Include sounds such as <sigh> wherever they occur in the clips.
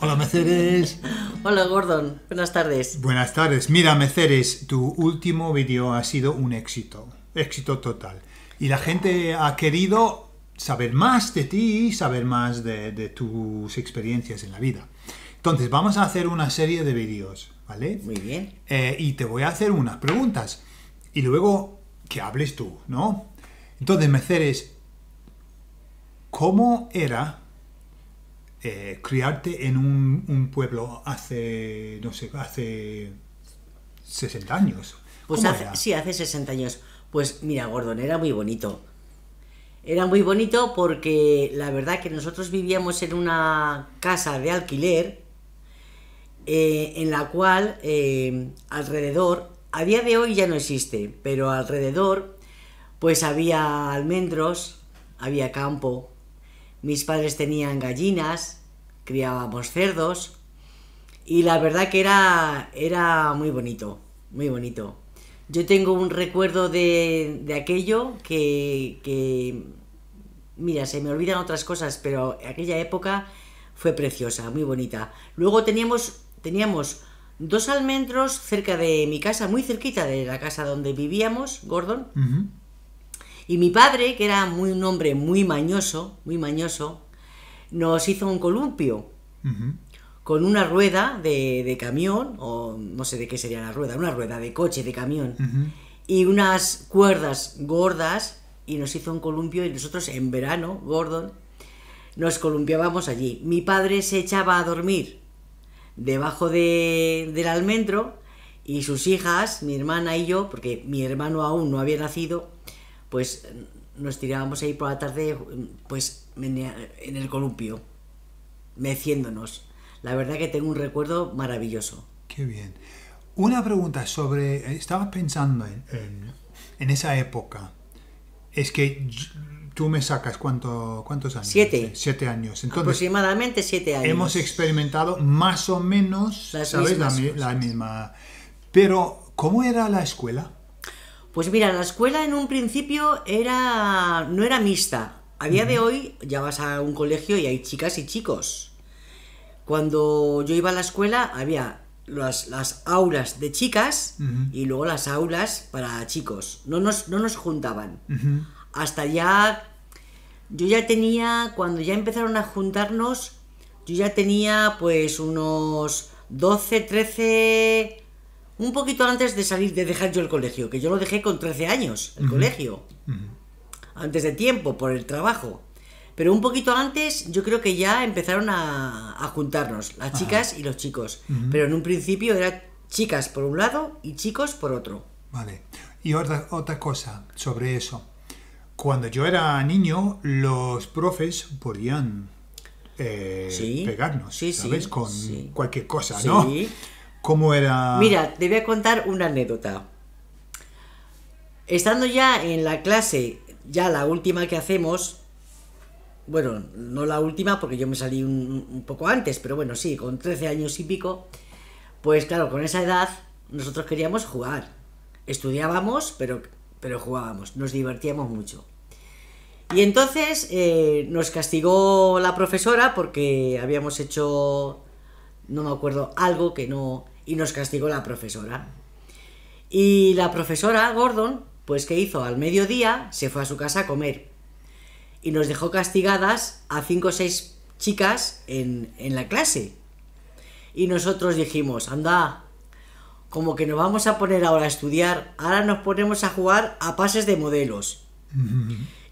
Hola Meceres. Hola Gordon, buenas tardes. Buenas tardes. Mira Meceres, tu último vídeo ha sido un éxito, éxito total. Y la gente ha querido saber más de ti, saber más de, de tus experiencias en la vida. Entonces vamos a hacer una serie de vídeos, ¿vale? Muy bien. Eh, y te voy a hacer unas preguntas. Y luego que hables tú, ¿no? Entonces, Meceres, ¿cómo era eh, criarte en un, un pueblo hace, no sé, hace 60 años? Pues sí, hace 60 años. Pues mira, Gordon, era muy bonito. Era muy bonito porque la verdad que nosotros vivíamos en una casa de alquiler eh, en la cual eh, alrededor, a día de hoy ya no existe, pero alrededor pues había almendros, había campo, mis padres tenían gallinas, criábamos cerdos y la verdad que era, era muy bonito, muy bonito. Yo tengo un recuerdo de, de aquello que, que, mira, se me olvidan otras cosas, pero aquella época fue preciosa, muy bonita. Luego teníamos, teníamos dos almendros cerca de mi casa, muy cerquita de la casa donde vivíamos, Gordon. Y mi padre, que era muy, un hombre muy mañoso, muy mañoso, nos hizo un columpio con una rueda de, de camión, o no sé de qué sería la rueda, una rueda de coche, de camión, y unas cuerdas gordas, y nos hizo un columpio, y nosotros en verano, Gordon, nos columpiábamos allí. Mi padre se echaba a dormir debajo de- del almendro, y sus hijas, mi hermana y yo, porque mi hermano aún no había nacido, pues nos tirábamos ahí por la tarde, pues en el columpio, meciéndonos. La verdad que tengo un recuerdo maravilloso. Qué bien. Una pregunta sobre, estaba pensando en, en- en esa época. Es que tú me sacas cuánto, cuántos años. Siete. Siete años. Entonces, Aproximadamente siete años. hemos experimentado más o menos, la misma. Pero, ¿cómo era la escuela? Pues mira, la escuela en un principio era no era mixta. A día de hoy ya vas a un colegio y hay chicas y chicos. Cuando yo iba a la escuela había las, las aulas de chicas y luego las aulas para chicos. No nos, no nos juntaban. Hasta ya... Yo ya tenía, cuando ya empezaron a juntarnos, yo ya tenía pues unos 12, 13... Un poquito antes de salir, de dejar yo el colegio, que yo lo dejé con 13 años, el colegio. Antes de tiempo, por el trabajo. Pero un poquito antes, yo creo que ya empezaron a, a juntarnos, las chicas y los chicos. Pero en un principio eran chicas por un lado y chicos por otro. Vale. Y otra, otra cosa sobre eso. Cuando yo era niño, los profes podían eh, Sí, pegarnos, sí, sí, ¿sabes? Con sí. cualquier cosa, Sí. ¿Cómo era? Mira, te voy a contar una anécdota. Estando ya en la clase, ya la última que hacemos, bueno, no la última porque yo me salí un, un poco antes, pero bueno, sí, con 13 años y pico, pues claro, con esa edad nosotros queríamos jugar. Estudiábamos, pero, pero jugábamos, nos divertíamos mucho. Y entonces eh, nos castigó la profesora porque habíamos hecho, no me acuerdo, algo que no... Y nos castigó la profesora. Y la profesora, Gordon, pues ¿qué hizo? Al mediodía se fue a su casa a comer. Y nos dejó castigadas a cinco o seis chicas en, en la clase. Y nosotros dijimos, anda, como que nos vamos a poner ahora a estudiar, ahora nos ponemos a jugar a pases de modelos.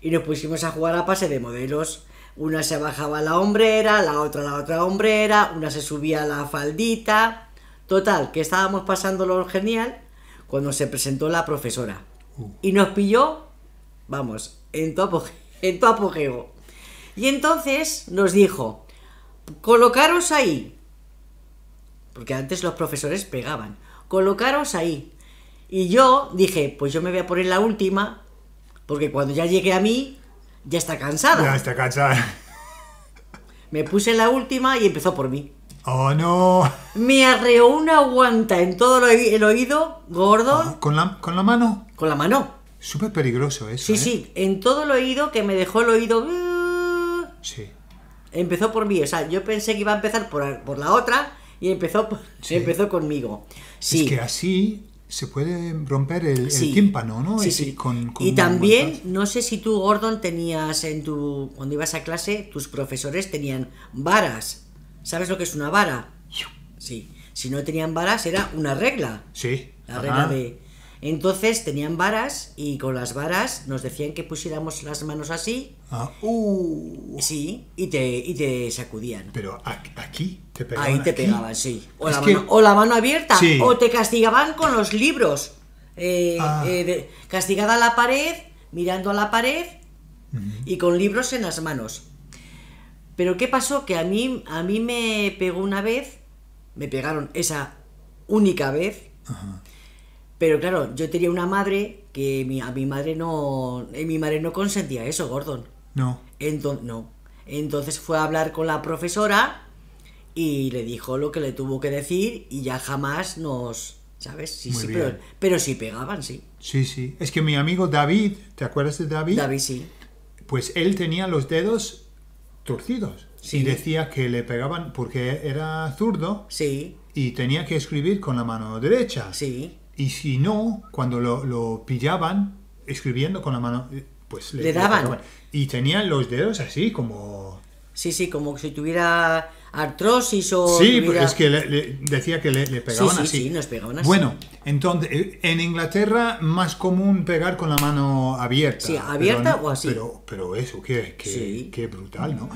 Y nos pusimos a jugar a pase de modelos. Una se bajaba la hombrera, la otra la otra hombrera, una se subía la faldita. Total, que estábamos pasándolo genial cuando se presentó la profesora. Y nos pilló, vamos, en tu, apoge- <laughs> en tu apogeo. Y entonces nos dijo, colocaros ahí. Porque antes los profesores pegaban. Colocaros ahí. Y yo dije, pues yo me voy a poner la última, porque cuando ya llegue a mí, ya está cansada. Ya está cansada. Me puse la última y empezó por mí. Oh, no. Me arreó una guanta en todo el oí- el oído, gordo, Ah, ¿Con la, con la mano? con la mano. Súper peligroso eso. Sí, ¿eh? sí, en todo el oído que me dejó el oído. uh, Sí. Empezó por mí, o sea, yo pensé que iba a empezar por, por la otra y empezó, empezó conmigo. Sí. Es que así se puede romper el, tímpano, ¿no? Sí, Y- sí. y con- con y una también, no sé si tú, Gordon, tenías en tu. Cuando ibas a clase, tus profesores tenían varas. ¿Sabes lo que es una vara? Sí. Si no tenían varas, era una regla. Sí. La ajá. regla de. Entonces tenían varas y con las varas nos decían que pusiéramos las manos así, Ah, uh, sí, y te, y te sacudían. pero aquí te pegaban. Ahí te aquí. pegaban, sí. O, la que- mano, o la mano abierta. Sí. O te castigaban con los libros. Eh, Ah. eh, de- castigada a la pared, mirando a la pared y con libros en las manos. Pero ¿qué pasó? Que a mí, a mí me pegó una vez, me pegaron esa única vez, Ajá. pero claro, yo tenía una madre que mi- a mi madre no, eh, mi madre no consentía eso, Gordon. No. Entonces, no. Entonces fue a hablar con la profesora y le dijo lo que le tuvo que decir y ya jamás nos... ¿Sabes? Sí, Muy sí, bien. pero, pero sí pegaban, sí. Sí, sí. Es que mi amigo David, ¿te acuerdas de David? David sí. Pues él tenía los dedos torcidos. Sí. Y decía que le pegaban porque era zurdo Sí, y tenía que escribir con la mano derecha. sí. Y si no, cuando lo, lo pillaban escribiendo con la mano, eh, pues Le daban. Y tenían los dedos así como... Sí, sí, como si tuviera artrosis o... Sí, tuviera- es que le- le- decía que le, le pegaban sí, así. sí, nos pegaban así. Bueno, entonces, eh, en Inglaterra más común pegar con la mano abierta. Sí, abierta pero o así. Pero, pero eso, qué, qué, Sí. qué brutal, ¿no?